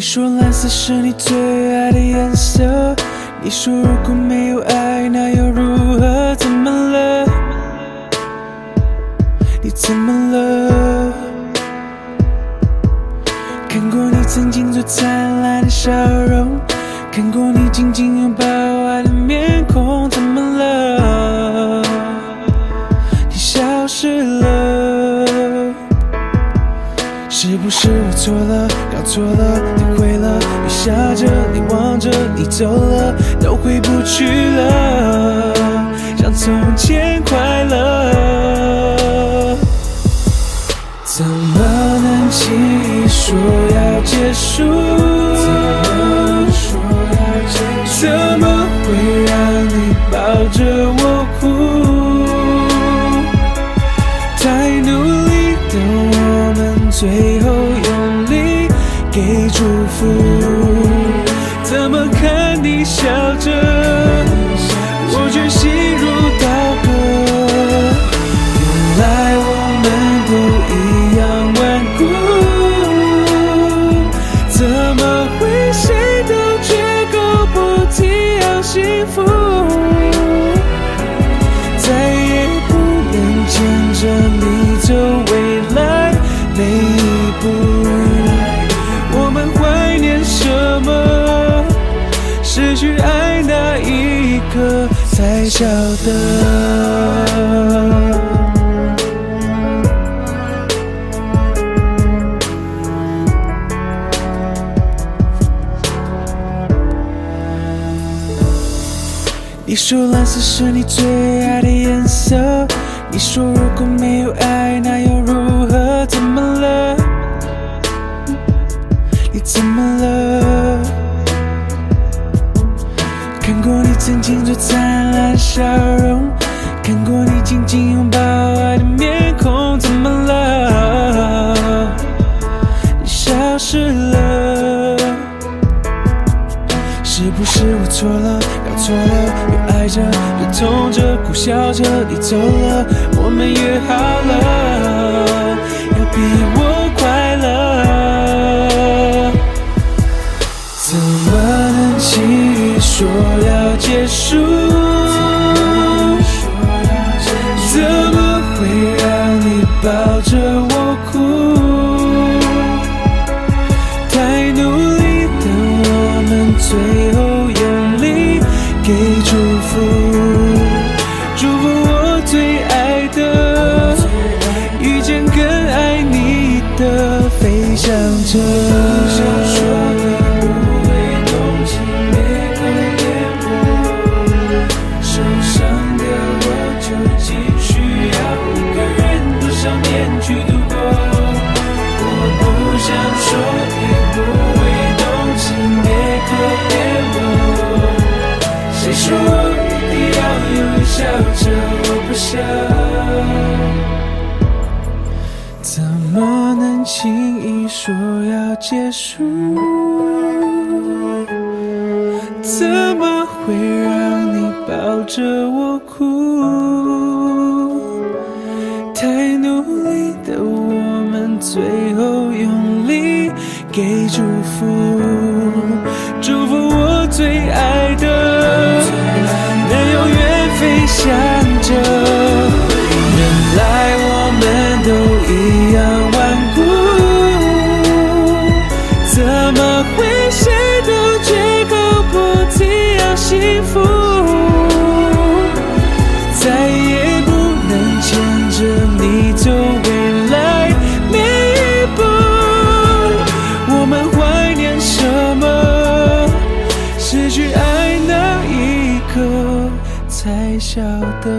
你说蓝色是你最爱的颜色。你说如果没有爱，那又如何？怎么了？你怎么了？看过你曾经最灿烂的笑容，看过你紧紧拥抱爱的面孔，怎么了？你消失了。是不是我错了，搞错了，下，着，你望着，你走了，都回不去了，像从前快乐。怎么能轻易说要结束？怎么说要结束？怎么会让你抱着我哭？太努力的我们，最后用力给祝福。看你笑着，我却心如刀才晓得。你说蓝色是你最爱的颜色，你说如果没有曾经最灿烂的笑容，看过你紧紧拥抱爱的面孔，怎么了？你消失了。是不是我错了，搞错了？越爱着，越痛着，苦笑着，你走了，我们约好了，要比怎么能轻易说要结束？说我一定要永远笑着？我不想。怎么能轻易说要结束？怎么会让你抱着我哭？太努力的我们，最后用力给祝福，祝福我最爱下。还晓得。